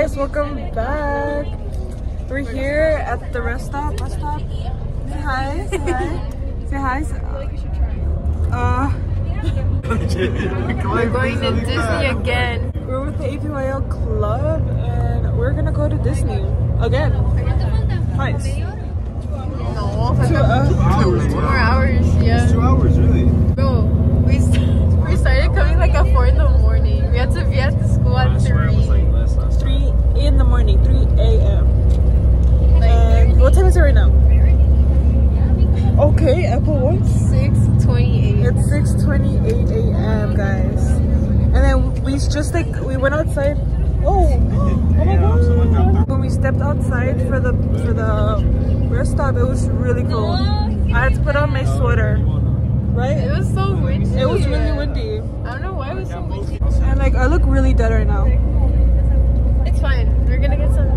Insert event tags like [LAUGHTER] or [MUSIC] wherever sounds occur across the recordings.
guys, welcome back. We're here at the rest stop. Rest stop. Say hi. Say hi. Say hi. Say, uh, We're going to Disney again. we're with the APYL club and we're gonna go to Disney again. Twice. No, Two, uh, two more hours. Yeah. Two hours, really? Bro, we, we started coming like at 4 in the morning. We had to be at the school I at swear it 3. was like less last time. 3 in the morning, 3 a.m. And what time is it right now? Okay, Apple Watch. 6.28. It's 6:28 a.m. guys, and then we just like we went outside. Oh, [GASPS] oh my Yeah, someone dropped god! When we stepped outside for the for the rest stop, it was really cold. I had to put on my sweater, Right? It was so windy. It was really windy, I don't know why it was so windy. and like I look really dead right now. It's fine. We're gonna get some,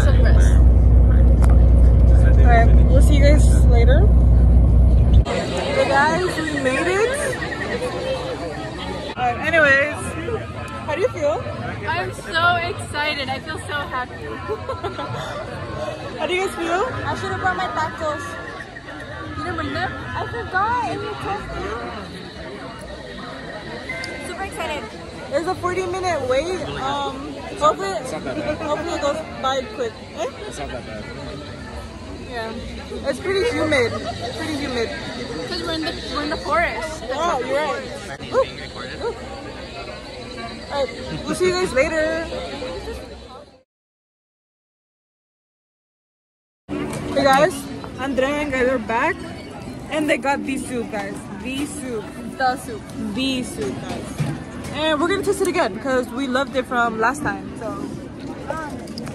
some rest. All right, we'll see you guys later. Hey guys, we made it. Alright, anyways, how do you feel? I'm so excited. I feel so happy. [LAUGHS] How do you guys feel? I should have brought my tacos. You didn't bring them? I forgot. And you told me. Super excited. There's a 40 minute wait. Um, hopefully, hopefully it goes by quick. Eh? It's not that bad. Yeah, it's pretty humid. It's pretty humid. Because we're in the we're in the forest. Oh, you're right. Ooh. Ooh. Alright, we'll see you guys later. Hey guys, Andrea and guys are back, and they got the soup, guys. The soup, The soup. the soup, guys. And we're gonna taste it again because we loved it from last time. So.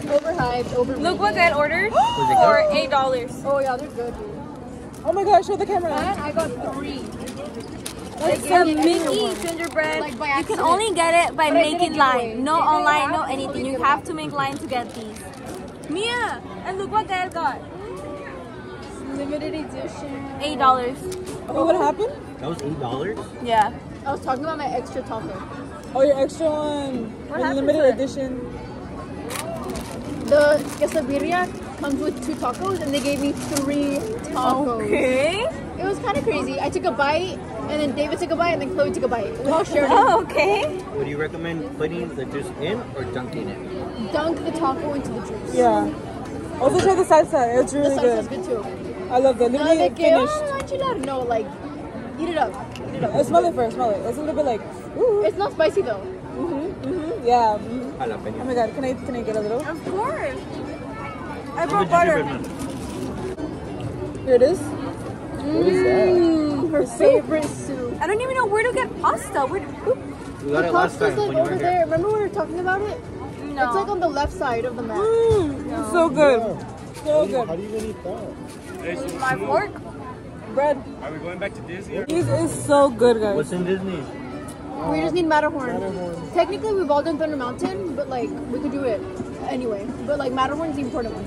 Overhyped. Over. Look what I ordered [GASPS] for eight dollars. Oh yeah, they're good. Oh my gosh, show the camera. And I got three. It's a Mickey gingerbread. Like you can only get it by But I did a making line. No If they online, no anything. You have to make line to get these. Mia, and look what Gael got. Limited edition. Eight dollars. Oh, what happened? That was eight dollars? Yeah. I was talking about my extra taco. Oh, your extra one. What the happened limited edition. The quesadilla comes with two tacos, and they gave me three tacos. Okay. It was kind of crazy. I took a bite, and then David took a bite, and then Chloe took a bite. We all shared it. Oh, okay. Would you recommend putting the juice in or dunking it? Dunk the taco into the juice. Yeah. Also try the salsa. It's The really salsa's good. good too. I love that. No, Literally de que, oh, finished. enchilada. No, like, eat it up. Eat it up. smell it first. Smell it. It's a little bit like. Ooh. It's not spicy though. Mhm. Mhm. Yeah. mhm. Oh Jalapeno. my god. Can I can I get a little? Of course. I brought at butter. gingerbread man. Here it is. Mm, her favorite soup. I don't even know where to get pasta. Where? Oop. We got The it last pasta's time like when you over were there. here. Remember when we were talking about it? No. It's like on the left side of the map. Mmm. It's so good. So good. How do you even eat that? My fork. Bread. Are we going back to Disney? These is so good, guys. What's in Disney? We just need Matterhorn. Technically, we've all done Thunder Mountain, but like we could do it anyway. But like Matterhorn's the important one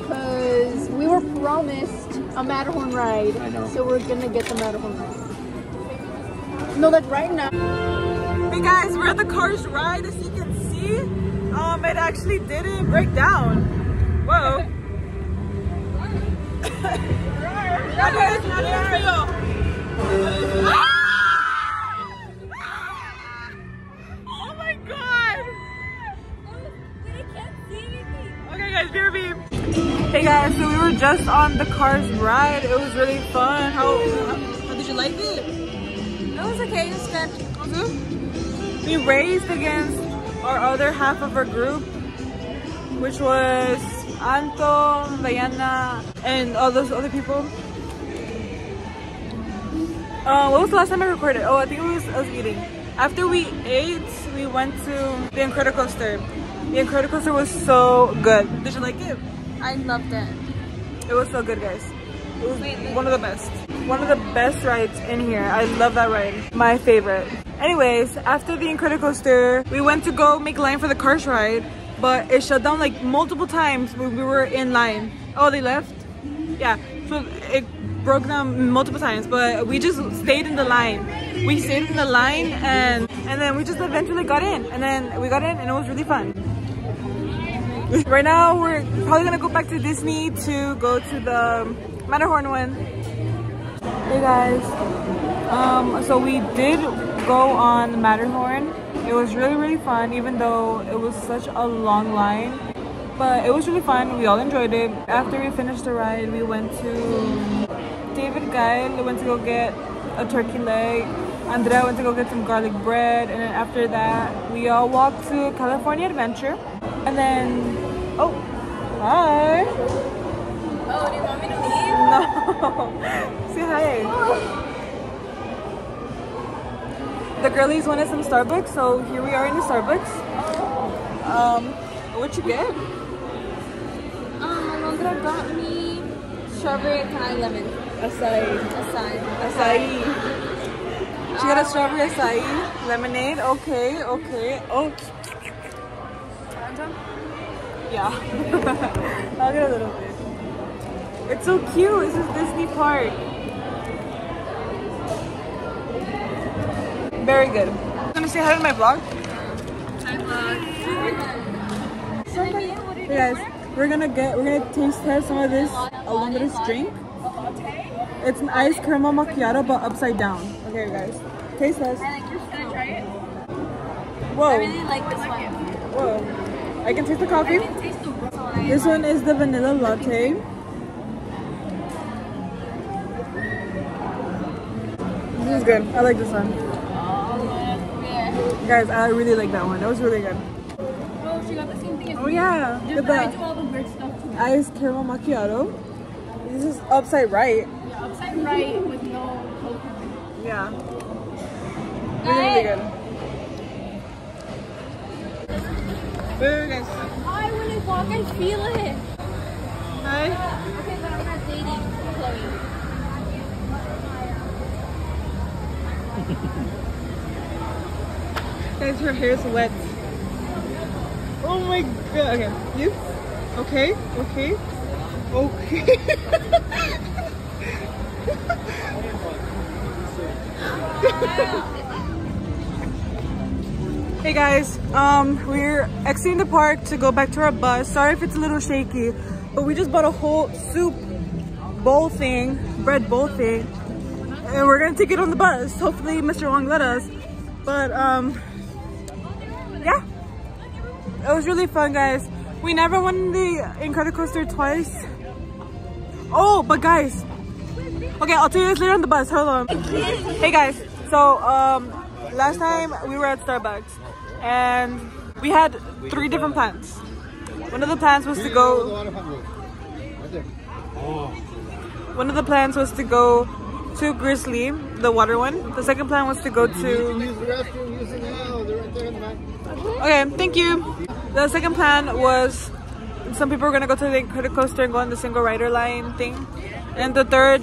because we were promised a Matterhorn ride. I know. So we're gonna get the Matterhorn ride. No, like right now. Hey guys, we're at the Cars ride. As you can see, um, it actually didn't break down. Whoa. [LAUGHS] Hey guys, so we were just on the Cars ride. It was really fun. How, how did you like it? It was okay. It was good. It? We raced against our other half of our group, which was Anton, Diana, and all those other people. Uh, what was the last time I recorded? Oh, I think it was us eating. After we ate, we went to the Incredicoaster. The Incredicoaster was so good. Did you like it? I loved it. It was so good, guys. It was one of the best. One of the best rides in here. I love that ride. My favorite. Anyways, after the Incredicoaster, we went to go make line for the Cars ride, but it shut down like multiple times when we were in line. Oh, they left? Yeah. So it broke them multiple times, but we just stayed in the line. We stayed in the line and and then we just eventually got in. And then we got in and it was really fun. [LAUGHS] right now we're probably gonna go back to Disney to go to the Matterhorn one. Hey guys, um, so we did go on the Matterhorn. It was really really fun, even though it was such a long line. But it was really fun. We all enjoyed it. After we finished the ride, we went to David Guy. We went to go get a turkey leg. Andrea went to go get some garlic bread. And then after that, we all walked to California Adventure. And then, oh, hi. Oh, do you want me to leave? [LAUGHS] No. Say hi. The girlies wanted some Starbucks, so here we are in the Starbucks. Um, what you get? Um, Alondra got me strawberry Thai lemon. Acai. Aside. Acai. She got a uh, strawberry acai lemonade. Okay, okay. Oh. Yeah. [LAUGHS] I'll get a little bit. It's so cute. This is Disney Park. Very good. Gonna say hi to my vlog. Hi vlog. Hey guys, we're gonna get we're gonna taste test some of this Alondra's drink. It's an iced caramel macchiato but upside down. Okay guys, taste test. Gonna try it? Whoa, I really like this one. whoa. I can taste the coffee. Taste the. This one is the vanilla latte. This is good. I like this one. Guys, I really like that one. That was really good. Oh, she got the same thing as Oh me. yeah, Just I the do all the weird stuff too. iced caramel macchiato. This is upside right. Yeah, right with no coke. Yeah. Really, really good. Guys. I when I walk, I feel it. Hi. Uh, okay, but I'm not dating Chloe. [LAUGHS] Guys, her hair's wet. Oh my god. Okay, you? Okay, okay, okay. [LAUGHS] [LAUGHS] hey guys, um, we're exiting the park to go back to our bus. Sorry if it's a little shaky, but we just bought a whole soup bowl thing, bread bowl thing, and we're gonna take it on the bus. Hopefully Mr. Wong let us. But um, yeah, it was really fun, guys. We never won the Incredicoaster twice. Oh, but guys, okay, I'll tell you guys later on the bus. Hold on. Hey guys, so um, last time we were at Starbucks and we had three different plans. One of the plans was to go. One of the plans was to go to Grizzly, the water one. The second plan was to go to the restroom using now. They're right there in the back. Okay, thank you. The second plan was some people were gonna go to the credit coaster and go on the single rider line thing. And the third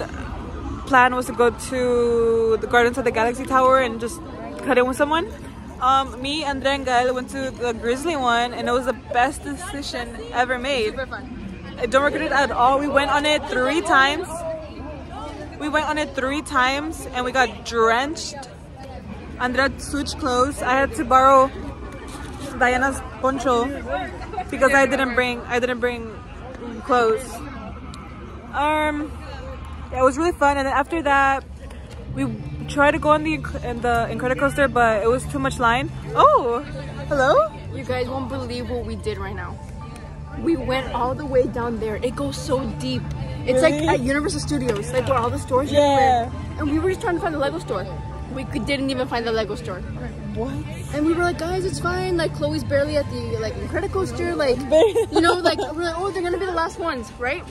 plan was to go to the Guardians of the Galaxy Tower and just cut in with someone. Um, me, Andre, and Gael went to the Grizzly one and it was the best decision ever made. Super fun. I don't regret it at all. We went on it three times. We went on it three times and we got drenched. Andrea switched clothes. I had to borrow Diana's poncho because I didn't bring I didn't bring clothes. Um, yeah, it was really fun. And then after that, we tried to go on the in the Incredicoaster, but it was too much line. Oh, hello. You guys won't believe what we did right now. We went all the way down there. It goes so deep. It's Really? like at Universal Studios, like where all the stores are. Yeah. And we were just trying to find the Lego store. We didn't even find the Lego store. What? And we were like, guys, it's fine. Like Chloe's barely at the like Incredicoaster. Like you know, like we're like, oh, they're gonna be the last ones, right?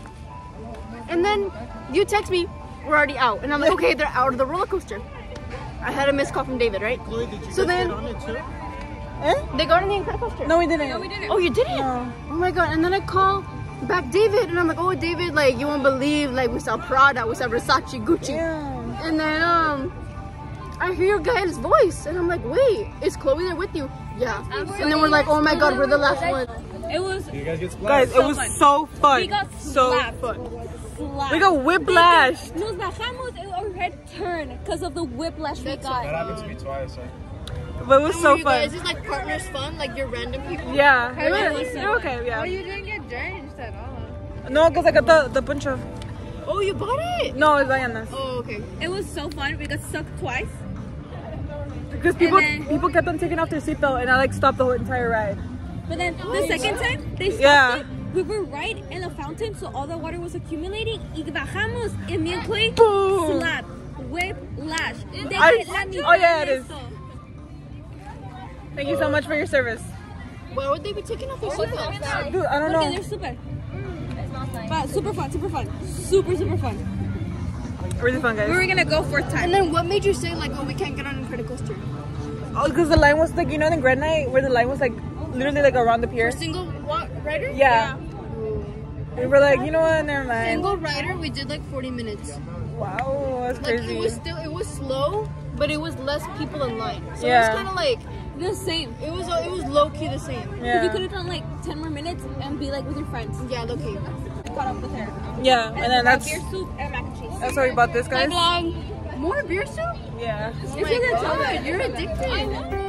And then you text me, we're already out, and I'm like, okay, they're out of the roller coaster. I had a missed call from David, right? Chloe, did you So guys then- get on it too? Eh? They got in the Incredicoaster. No, we didn't. Oh, you didn't? No. Oh my god! And then I call back David, and I'm like, oh, David, like you won't believe, like we saw Prada, we saw Versace, Gucci, Yeah. and then um, I hear your guy's voice, and I'm like, wait, is Chloe there with you? Yeah. And then we're like, oh my god, we're the last one. It was You guys get splashed? Guys, it was fun. so fun. We got so slapped. fun. Slapped. We got whiplashed. Nos bajamos and our head turned because of the whiplash we got. That happened to me twice. But it was so you guys, fun. is like partners fun, like you're random people. Yeah. It It was was, so they're okay, yeah. Oh, you didn't get drenched at all. No, because I got the, the poncho. Oh, you bought it? No, it's Diana's. Oh, okay. It was so fun. We got sucked twice. Because people then- people kept on taking off their seatbelt and I like stopped the whole entire ride. But then the second time, they stopped Yeah. it. We were right in the fountain, so all the water was accumulating. Y bajamos, y me and Boom! slap, whip, lash. They I- let me oh, yeah, it is. Thank you so much for your service. Why would they be taking off their oh, seatbelts? Dude, I don't Okay, know. they're super. But super fun, super fun. Super, super fun. Really fun, guys. We were gonna go fourth time. And then what made you say like, oh, we can't get on Incredicoaster? Oh, because the line was like, you know, in Grad Nite where the line was like literally like around the pier. Single wa- rider? Yeah. We were like, you know what? Never mind. Single rider, we did like 40 minutes. Wow, that's Like crazy. it was still, it was slow, but it was less people in line. So Yeah. it was kind of like, the same. it was, it was low key the same. yeah. You could have done like 10 more minutes and be like with your friends. Yeah, low key. Caught up with her. yeah, and then that's beer soup and mac and cheese. that's why we bought this, guys. More beer soup? Yeah. Oh my god, you're addicted.